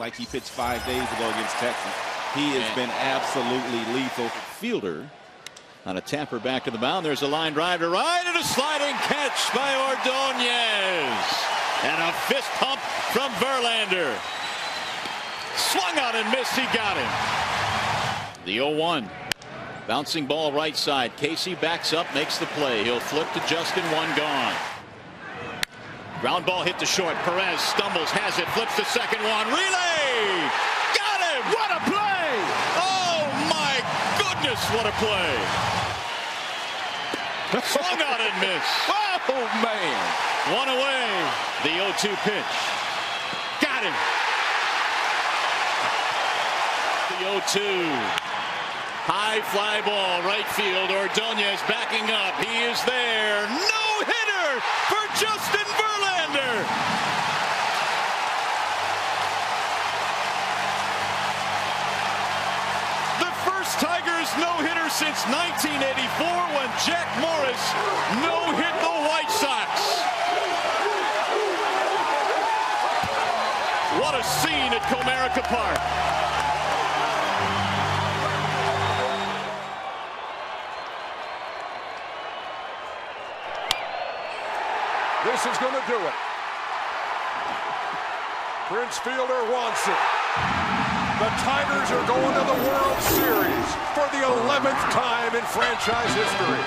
like he pitched five days ago against Texas. He has been absolutely lethal. Fielder on a tamper back to the mound. There's a line drive to right and a sliding catch by Ordonez. And a fist pump from Verlander. Swung on and missed. He got him. The 0-1. Bouncing ball right side. Casey backs up, makes the play. He'll flip to Justin, one gone. Ground ball hit to short. Perez stumbles, has it, flips the second one. Relay! Got him! What a play! Oh my goodness, what a play! Swung out and missed. Oh man! One away. The 0-2 pitch. Got him. The 0-2. High fly ball, right field. Ordonez backing up. He is there. No hitter for Justin Tigers no-hitter since 1984 when Jack Morris no-hit the White Sox. What a scene at Comerica Park. This is going to do it. Prince Fielder wants it. The Tigers are going to the World Series for the 11th time in franchise history.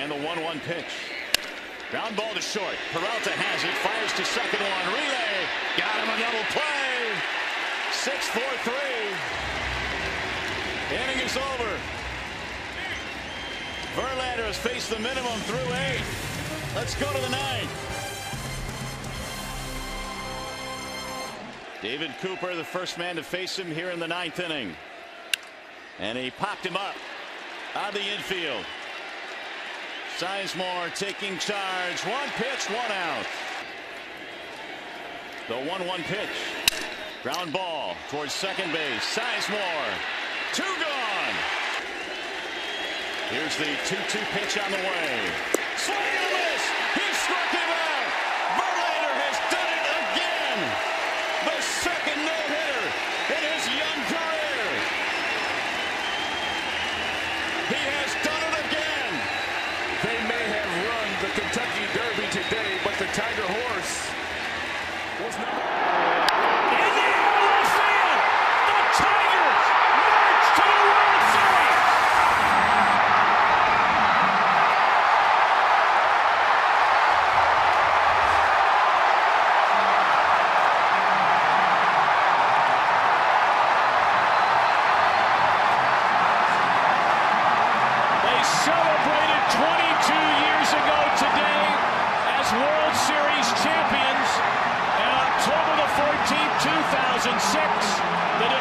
And the 1-1 pitch. Ground ball to short. Peralta has it. Fires to second one. Relay. Got him a double play. 6-4-3. Inning is over. Verlander has faced the minimum through eight. Let's go to the ninth. David Cooper, the first man to face him here in the ninth inning. And he popped him up on the infield. Sizemore taking charge. One pitch, one out. The 1-1 pitch. Ground ball towards second base. Sizemore. Two gone. Here's the 2-2 pitch on the way. Swing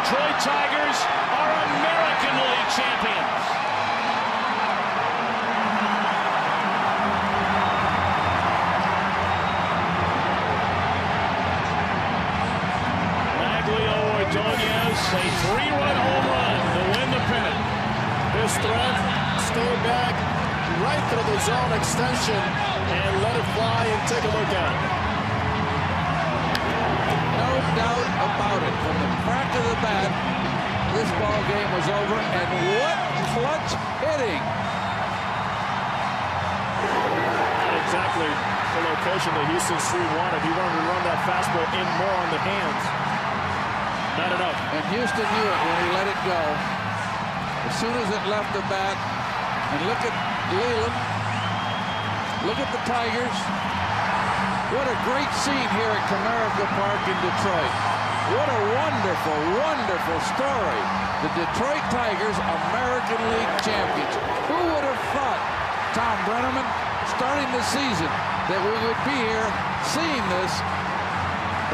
Detroit Tigers are American League champions. Magglio Ordonez, a three-run home run to win the pennant. His threat, stay back, right through the zone extension, and let it fly and take a look at it. No doubt about it. From the crack of the bat, this ball game was over. And what clutch hitting! Not exactly the location that Huston Street wanted. He wanted to run that fastball in more on the hands. Not enough. And Houston knew it when he let it go. As soon as it left the bat, and look at Leyland. Look at the Tigers. What a great scene here at Comerica Park in Detroit. What a wonderful, wonderful story. The Detroit Tigers, American League champions. Who would have thought, Thom Brennaman, starting the season, that we would be here seeing this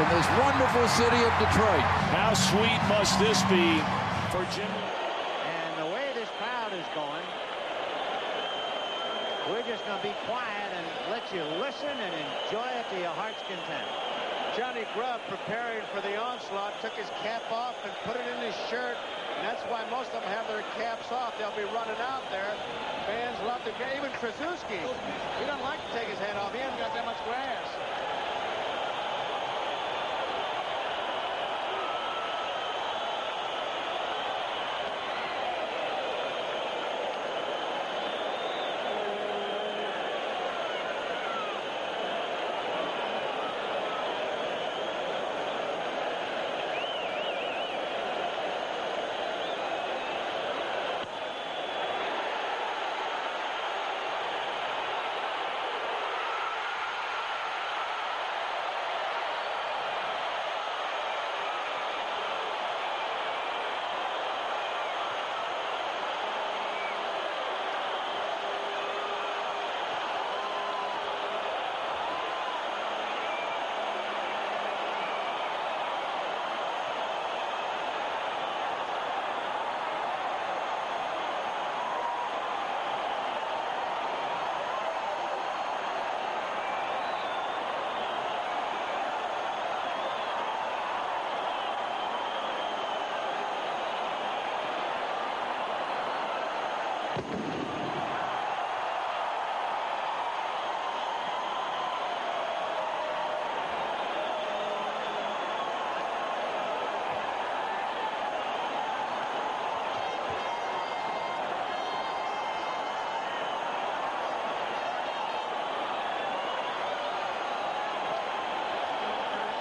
in this wonderful city of Detroit. How sweet must this be for Jim? And the way this crowd is going, we're just going to be quiet and let you listen and enjoy it to your heart's content. Johnny Grubb preparing for the onslaught, took his cap off and put it in his shirt. And that's why most of them have their caps off. They'll be running out there. Fans love to get, even Tracewski. He doesn't like to take his hat off. He hasn't got that much grass.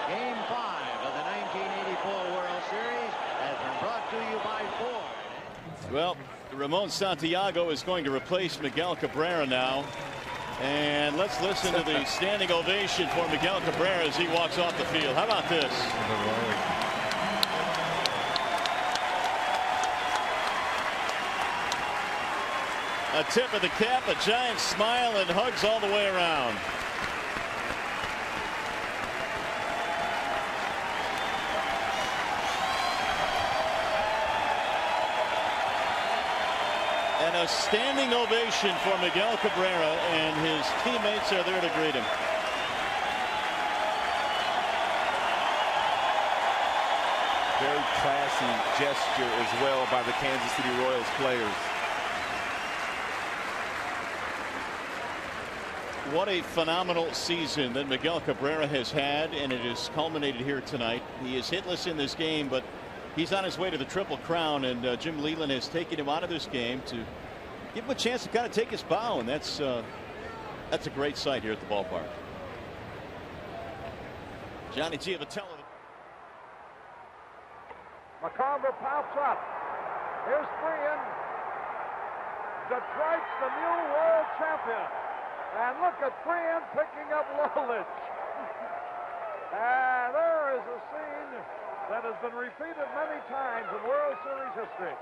Game five of the 1984 World Series has been brought to you by Ford. Well, Ramon Santiago is going to replace Miguel Cabrera now. And let's listen to the standing ovation for Miguel Cabrera as he walks off the field. How about this? A tip of the cap, a giant smile, and hugs all the way around. A standing ovation for Miguel Cabrera, and his teammates are there to greet him. Very classy gesture as well by the Kansas City Royals players. What a phenomenal season that Miguel Cabrera has had, and it has culminated here tonight. He is hitless in this game, but he's on his way to the Triple Crown, and uh, Jim Leyland has taken him out of this game to give him a chance to kind of take his bow, and that's uh, that's a great sight here at the ballpark. Johnny Giavatello. McCarver pops up. Here's Freehan. Detroit's the new world champion. And look at Freehan picking up Lolich. and there is a scene that has been repeated many times in World Series history.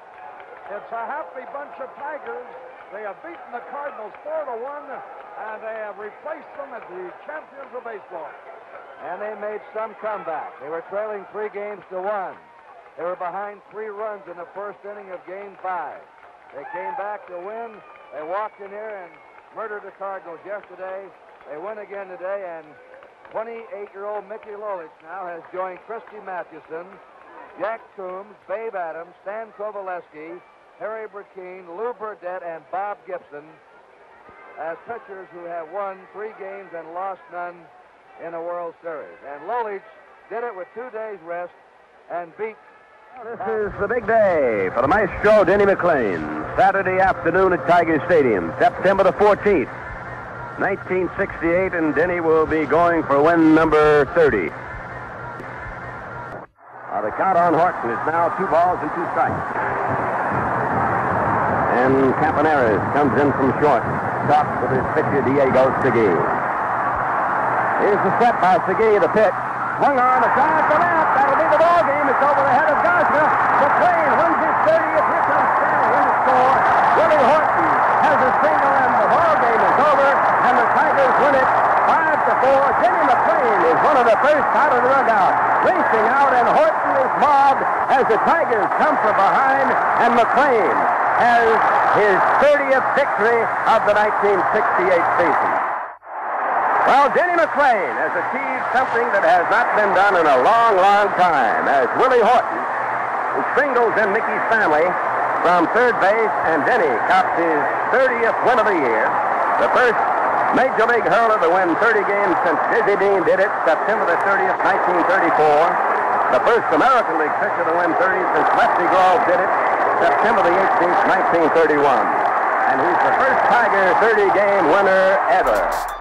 It's a happy bunch of Tigers. They have beaten the Cardinals 4 to 1, and they have replaced them as the champions of baseball. And they made some comeback. They were trailing three games to one. They were behind three runs in the first inning of game five. They came back to win. They walked in here and murdered the Cardinals yesterday. They win again today, and 28-year-old Mickey Lolich now has joined Christy Mathewson, Jack Coombs, Babe Adams, Stan Coveleski, Harry Brecheen, Lew Burdette, and Bob Gibson as pitchers who have won three games and lost none in a World Series. And Lolich did it with two days rest and beat This is the big day for the maestro Denny McLain. Saturday afternoon at Tiger Stadium, September the 14th. 1968, and Denny will be going for win number 30. Uh, the count on Horton is now two balls and two strikes. And Campaneris comes in from short. Stops with his pitcher, Diego Segui. Here's the set by Segui, the pitch. Swung on, a drive to left. That'll be the ball game. It's over the head of Gosger. McLain wins his 30th. Here comes Stanley in the score. Willie Horton has a single, and the ball game is over, and the Tigers win it five to four. Denny McLain is one of the first out of the dugout, racing out, and Horton is mobbed as the Tigers come from behind, and McLain has his 30th victory of the 1968 season. Well, Denny McLain has achieved something that has not been done in a long, long time, as Willie Horton, who singles in Mickey Stanley from third base, and Denny cops his 30th win of the year, the first Major League hurler to win 30 games since Dizzy Dean did it, September the 30th, 1934. The first American League pitcher to win 30 since Lefty Grove did it, September the 18th, 1931. And he's the first Tiger 30-game winner ever.